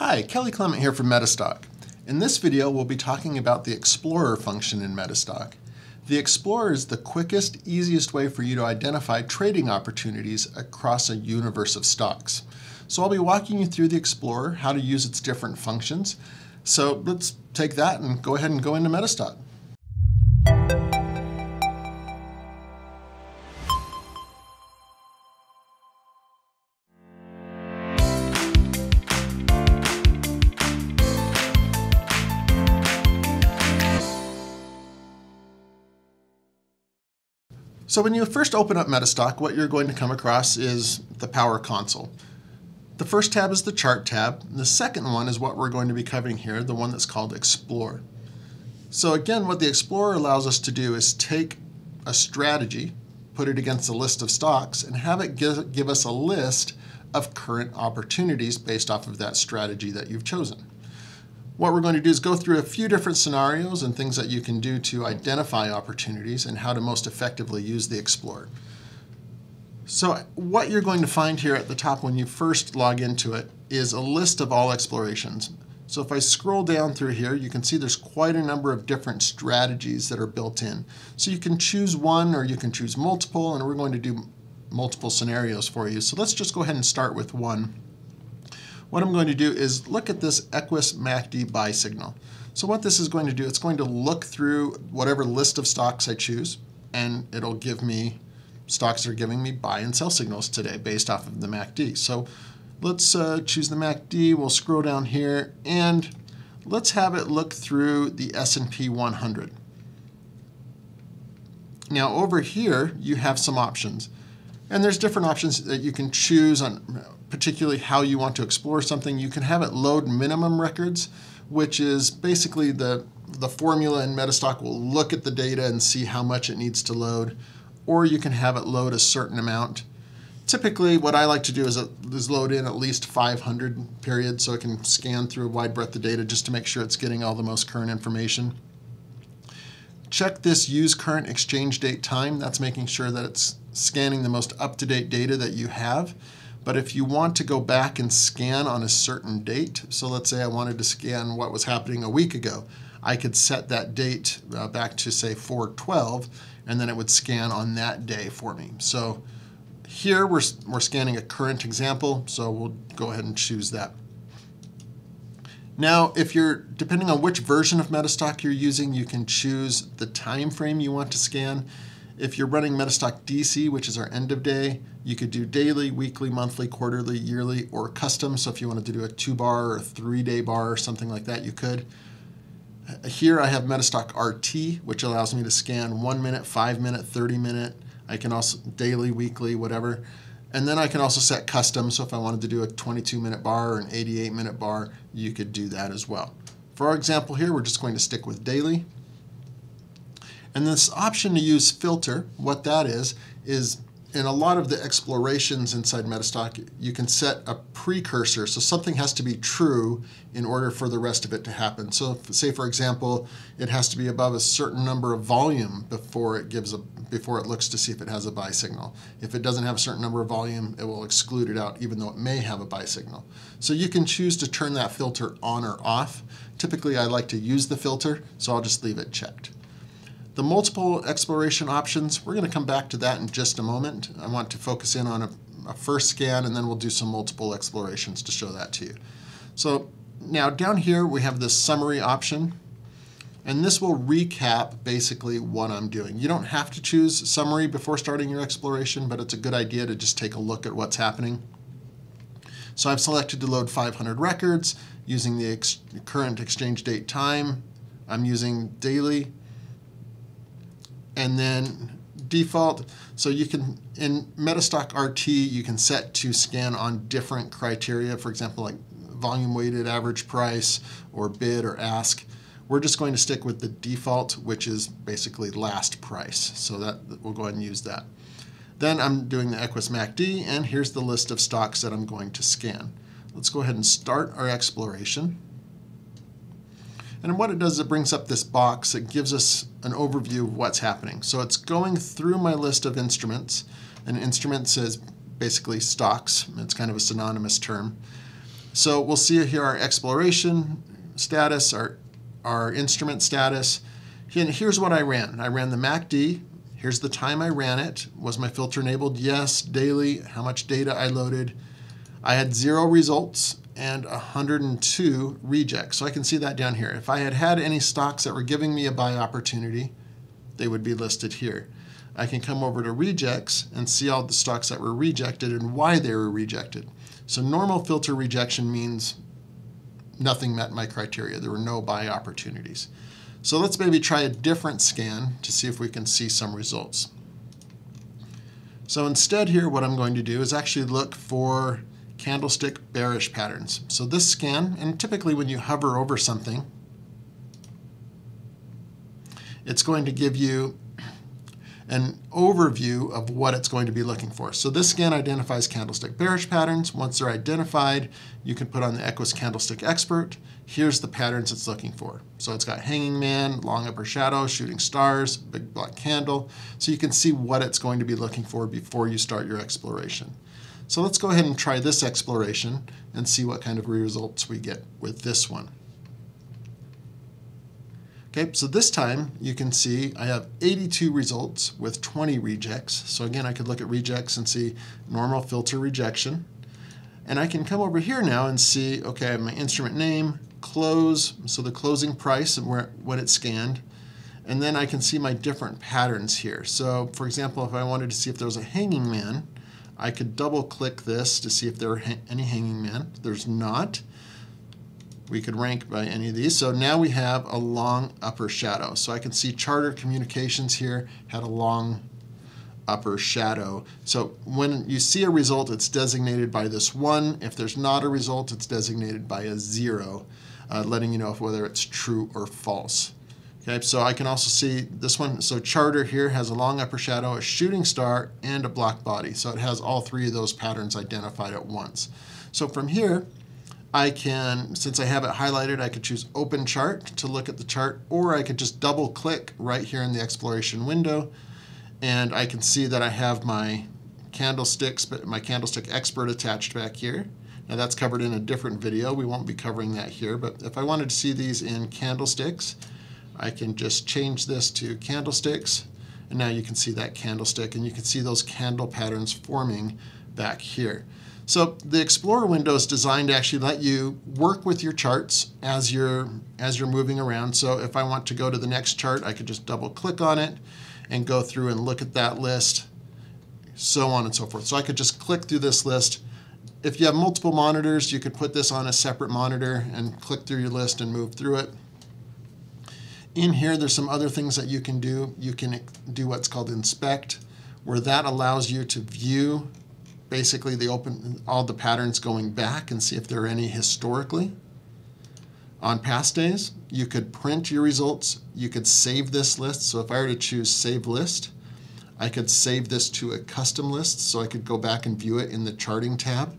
Hi, Kelly Clement here from Metastock. In this video, we'll be talking about the Explorer function in Metastock. The Explorer is the quickest, easiest way for you to identify trading opportunities across a universe of stocks. So I'll be walking you through the Explorer, how to use its different functions. So let's take that and go ahead and go into Metastock. So when you first open up Metastock, what you're going to come across is the Power Console. The first tab is the Chart tab. The second one is what we're going to be covering here, the one that's called Explore. So again, what the Explorer allows us to do is take a strategy, put it against a list of stocks, and have it give, give us a list of current opportunities based off of that strategy that you've chosen. What we're going to do is go through a few different scenarios and things that you can do to identify opportunities and how to most effectively use the Explorer. So what you're going to find here at the top when you first log into it is a list of all explorations. So if I scroll down through here, you can see there's quite a number of different strategies that are built in. So you can choose one or you can choose multiple, and we're going to do multiple scenarios for you. So let's just go ahead and start with one. What I'm going to do is look at this Equis MACD buy signal. So what this is going to do, it's going to look through whatever list of stocks I choose, and it'll give me stocks that are giving me buy and sell signals today based off of the MACD. So let's uh, choose the MACD, we'll scroll down here, and let's have it look through the S&P 100. Now over here, you have some options. And there's different options that you can choose on particularly how you want to explore something. You can have it load minimum records, which is basically the, the formula in Metastock will look at the data and see how much it needs to load, or you can have it load a certain amount. Typically, what I like to do is, uh, is load in at least 500 periods so it can scan through a wide breadth of data just to make sure it's getting all the most current information. Check this use current exchange date time. That's making sure that it's scanning the most up-to-date data that you have. But if you want to go back and scan on a certain date, so let's say I wanted to scan what was happening a week ago, I could set that date uh, back to say 412 and then it would scan on that day for me. So here we're, we're scanning a current example, so we'll go ahead and choose that. Now, if you're, depending on which version of Metastock you're using, you can choose the time frame you want to scan. If you're running Metastock DC, which is our end of day, you could do daily, weekly, monthly, quarterly, yearly, or custom. So if you wanted to do a two bar or a three day bar or something like that, you could. Uh, here I have Metastock RT, which allows me to scan one minute, five minute, 30 minute. I can also daily, weekly, whatever. And then I can also set custom. So if I wanted to do a 22 minute bar or an 88 minute bar, you could do that as well. For our example here, we're just going to stick with daily. And this option to use filter, what that is, is in a lot of the explorations inside Metastock, you can set a precursor. So something has to be true in order for the rest of it to happen. So if, say, for example, it has to be above a certain number of volume before it gives a before it looks to see if it has a buy signal. If it doesn't have a certain number of volume, it will exclude it out even though it may have a buy signal. So you can choose to turn that filter on or off. Typically, I like to use the filter, so I'll just leave it checked. The multiple exploration options, we're going to come back to that in just a moment. I want to focus in on a, a, first scan and then we'll do some multiple explorations to show that to you. So now down here we have this summary option and this will recap basically what I'm doing. You don't have to choose summary before starting your exploration, but it's a good idea to just take a look at what's happening. So I've selected to load 500 records using the ex current exchange date time. I'm using daily and then default. So you can, in Metastock RT, you can set to scan on different criteria, for example, like volume weighted average price or bid or ask. We're just going to stick with the default, which is basically last price. So that we'll go ahead and use that. Then I'm doing the Equis MACD, and here's the list of stocks that I'm going to scan. Let's go ahead and start our exploration. And what it does is it brings up this box. It gives us an overview of what's happening. So it's going through my list of instruments. An instrument says basically stocks. It's kind of a synonymous term. So we'll see here our exploration status, our, our instrument status. And here's what I ran. I ran the MACD. Here's the time I ran it. Was my filter enabled? Yes. Daily. How much data I loaded. I had zero results and 102 rejects. So I can see that down here. If I had had any stocks that were giving me a buy opportunity, they would be listed here. I can come over to rejects and see all the stocks that were rejected and why they were rejected. So normal filter rejection means nothing met my criteria. There were no buy opportunities. So let's maybe try a different scan to see if we can see some results. So instead here, what I'm going to do is actually look for candlestick bearish patterns. So this scan, and typically when you hover over something, it's going to give you an overview of what it's going to be looking for. So this scan identifies candlestick bearish patterns. Once they're identified, you can put on the Equis Candlestick Expert. Here's the patterns it's looking for. So it's got hanging man, long upper shadow, shooting stars, big black candle. So you can see what it's going to be looking for before you start your exploration. So let's go ahead and try this exploration and see what kind of results we get with this one. Okay, so this time you can see I have 82 results with 20 rejects. So again, I could look at rejects and see normal filter rejection. And I can come over here now and see, okay, my instrument name, close, so the closing price and where what it scanned. And then I can see my different patterns here. So for example, if I wanted to see if there was a hanging man, I could double click this to see if there are ha any hanging men. There's not. We could rank by any of these. So now we have a long upper shadow. So I can see Charter Communications here had a long upper shadow. So when you see a result, it's designated by this one. If there's not a result, it's designated by a zero, uh, letting you know if whether it's true or false. Okay, so I can also see this one. So Charter here has a long upper shadow, a shooting star, and a black body. So it has all three of those patterns identified at once. So from here, I can, since I have it highlighted, I could choose Open Chart to look at the chart, or I could just double click right here in the exploration window, and I can see that I have my candlesticks, but my candlestick expert attached back here. Now that's covered in a different video. We won't be covering that here, but if I wanted to see these in candlesticks, I can just change this to candlesticks and now you can see that candlestick and you can see those candle patterns forming back here. So the Explorer window is designed to actually let you work with your charts as you're, as you're moving around. So if I want to go to the next chart, I could just double click on it and go through and look at that list, so on and so forth. So I could just click through this list. If you have multiple monitors, you could put this on a separate monitor and click through your list and move through it. In here, there's some other things that you can do. You can do what's called inspect, where that allows you to view basically the open all the patterns going back and see if there are any historically. On past days, you could print your results. You could save this list. So if I were to choose Save List, I could save this to a custom list so I could go back and view it in the Charting tab.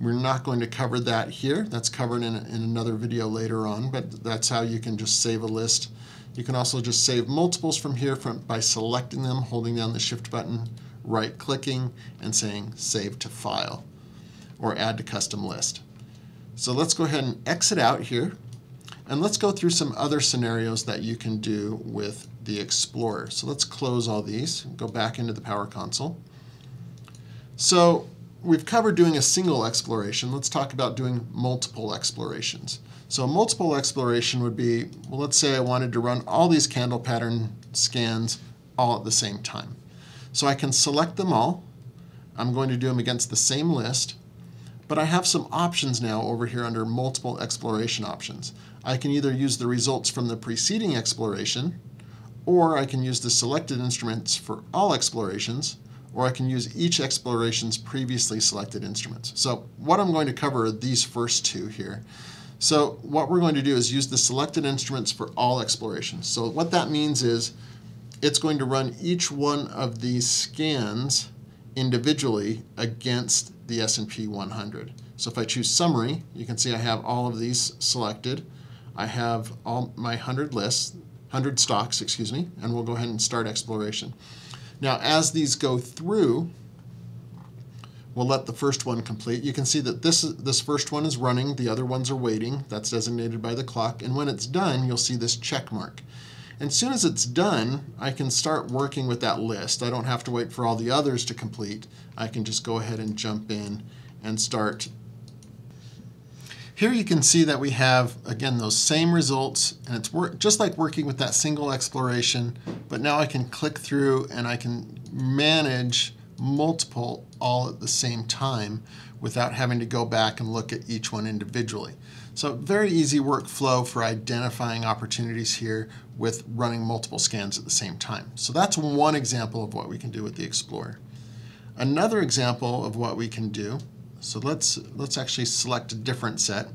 We're not going to cover that here. That's covered in, in another video later on, but that's how you can just save a list. You can also just save multiples from here from, by selecting them, holding down the Shift button, right-clicking, and saying Save to File, or Add to Custom List. So let's go ahead and exit out here, and let's go through some other scenarios that you can do with the Explorer. So let's close all these, go back into the Power Console. So we've covered doing a single exploration. Let's talk about doing multiple explorations. So a multiple exploration would be, well, let's say I wanted to run all these candle pattern scans all at the same time. So I can select them all. I'm going to do them against the same list, but I have some options now over here under multiple exploration options. I can either use the results from the preceding exploration, or I can use the selected instruments for all explorations, or I can use each exploration's previously selected instruments. So what I'm going to cover are these first two here. So what we're going to do is use the selected instruments for all explorations. So what that means is it's going to run each one of these scans individually against the S&P 100. So if I choose summary, you can see I have all of these selected. I have all my 100 lists, 100 stocks, excuse me, and we'll go ahead and start exploration. Now, as these go through, we'll let the first one complete. You can see that this, this first one is running, the other ones are waiting. That's designated by the clock. And when it's done, you'll see this check mark. And as soon as it's done, I can start working with that list. I don't have to wait for all the others to complete. I can just go ahead and jump in and start here you can see that we have, again, those same results, and it's just like working with that single exploration, but now I can click through and I can manage multiple all at the same time without having to go back and look at each one individually. So very easy workflow for identifying opportunities here with running multiple scans at the same time. So that's one example of what we can do with the Explorer. Another example of what we can do so let's let's actually select a different set.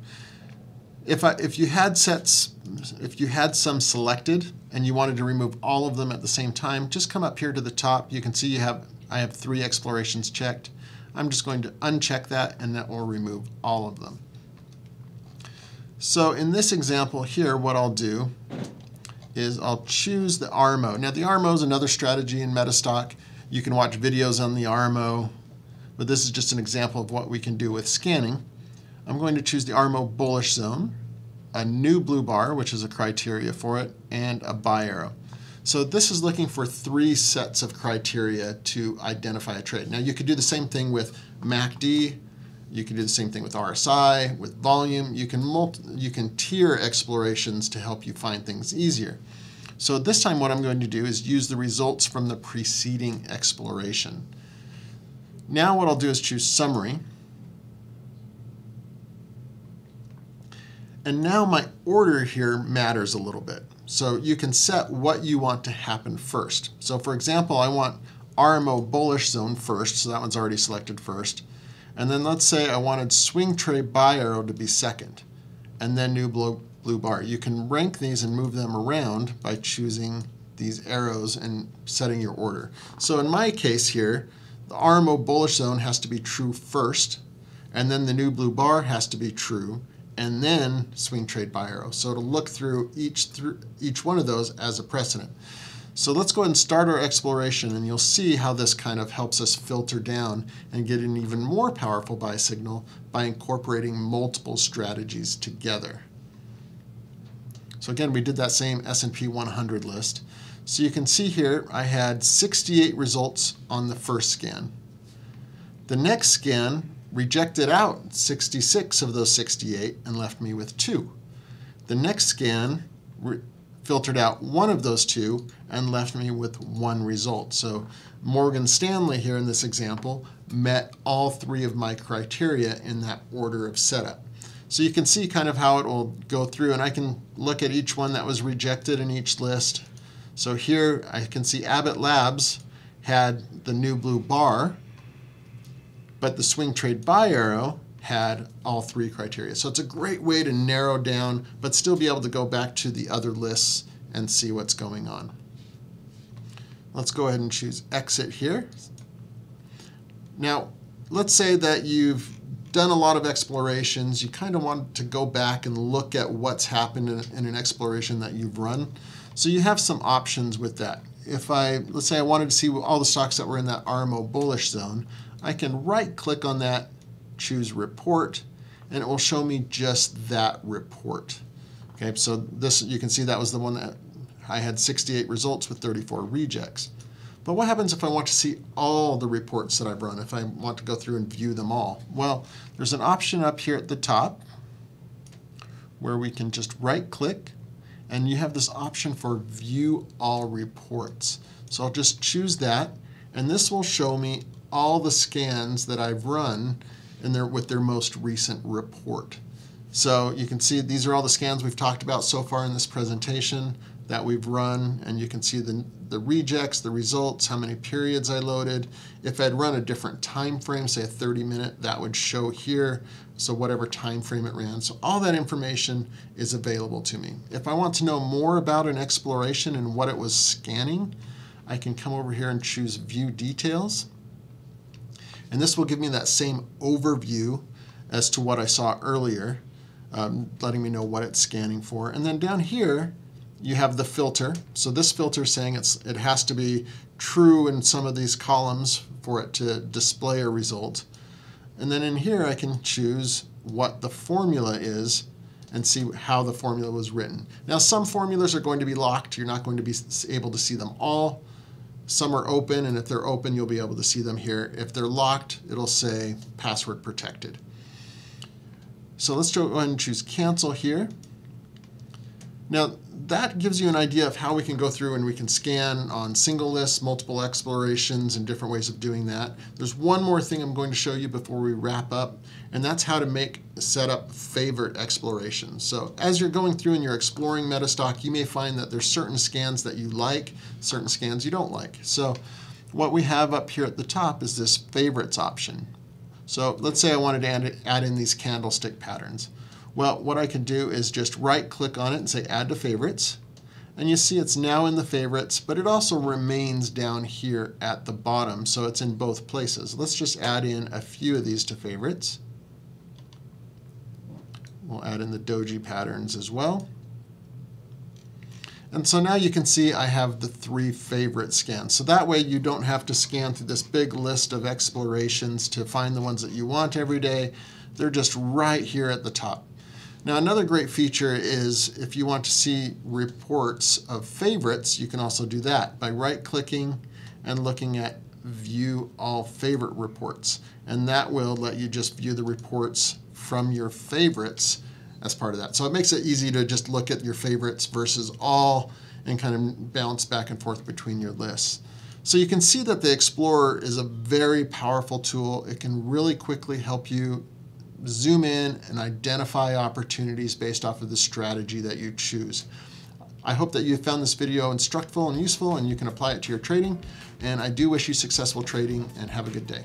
If I, if you had sets, if you had some selected and you wanted to remove all of them at the same time, just come up here to the top. You can see you have I have three explorations checked. I'm just going to uncheck that and that will remove all of them. So in this example here, what I'll do is I'll choose the RMO. Now the RMO is another strategy in Metastock. You can watch videos on the RMO but this is just an example of what we can do with scanning. I'm going to choose the RMO bullish zone, a new blue bar, which is a criteria for it, and a buy arrow. So this is looking for three sets of criteria to identify a trade. Now you could do the same thing with MACD, you can do the same thing with RSI, with volume. You can, you can tier explorations to help you find things easier. So this time what I'm going to do is use the results from the preceding exploration. Now what I'll do is choose Summary. And now my order here matters a little bit. So you can set what you want to happen first. So for example, I want RMO bullish zone first, so that one's already selected first. And then let's say I wanted swing trade buy arrow to be second, and then new blue, blue bar. You can rank these and move them around by choosing these arrows and setting your order. So in my case here, the RMO bullish zone has to be true first, and then the new blue bar has to be true, and then swing trade buy arrow. So it'll look through each, through each one of those as a precedent. So let's go ahead and start our exploration, and you'll see how this kind of helps us filter down and get an even more powerful buy signal by incorporating multiple strategies together. So again, we did that same S&P 100 list. So you can see here I had 68 results on the first scan. The next scan rejected out 66 of those 68 and left me with two. The next scan filtered out one of those two and left me with one result. So Morgan Stanley here in this example met all three of my criteria in that order of setup. So you can see kind of how it will go through and I can look at each one that was rejected in each list so here I can see Abbott Labs had the new blue bar, but the swing trade buy arrow had all three criteria. So it's a great way to narrow down, but still be able to go back to the other lists and see what's going on. Let's go ahead and choose exit here. Now, let's say that you've done a lot of explorations. You kind of want to go back and look at what's happened in, in an exploration that you've run. So you have some options with that. If I, let's say I wanted to see all the stocks that were in that RMO bullish zone, I can right click on that, choose report, and it will show me just that report. Okay, so this, you can see that was the one that I had 68 results with 34 rejects. But what happens if I want to see all the reports that I've run, if I want to go through and view them all? Well, there's an option up here at the top where we can just right click and you have this option for view all reports. So I'll just choose that and this will show me all the scans that I've run in their, with their most recent report. So you can see these are all the scans we've talked about so far in this presentation that we've run and you can see the, the rejects, the results, how many periods I loaded. If I'd run a different time frame, say a 30 minute, that would show here. So whatever time frame it ran. So all that information is available to me. If I want to know more about an exploration and what it was scanning, I can come over here and choose view details. And this will give me that same overview as to what I saw earlier, um, letting me know what it's scanning for. And then down here, you have the filter. So this filter is saying it's, it has to be true in some of these columns for it to display a result. And then in here, I can choose what the formula is and see how the formula was written. Now, some formulas are going to be locked. You're not going to be able to see them all. Some are open, and if they're open, you'll be able to see them here. If they're locked, it'll say password protected. So let's go ahead and choose cancel here. Now, that gives you an idea of how we can go through and we can scan on single lists, multiple explorations, and different ways of doing that. There's one more thing I'm going to show you before we wrap up, and that's how to make set up favorite explorations. So as you're going through and you're exploring Metastock, you may find that there's certain scans that you like, certain scans you don't like. So what we have up here at the top is this favorites option. So let's say I wanted to add, add in these candlestick patterns. Well, what I can do is just right click on it and say add to favorites. And you see it's now in the favorites, but it also remains down here at the bottom, so it's in both places. Let's just add in a few of these to favorites. We'll add in the doji patterns as well. And so now you can see I have the three favorite scans. So that way you don't have to scan through this big list of explorations to find the ones that you want every day. They're just right here at the top. Now another great feature is if you want to see reports of favorites, you can also do that by right-clicking and looking at view all favorite reports. And that will let you just view the reports from your favorites as part of that. So it makes it easy to just look at your favorites versus all and kind of bounce back and forth between your lists. So you can see that the Explorer is a very powerful tool. It can really quickly help you zoom in and identify opportunities based off of the strategy that you choose. I hope that you found this video instructful and useful and you can apply it to your trading. And I do wish you successful trading and have a good day.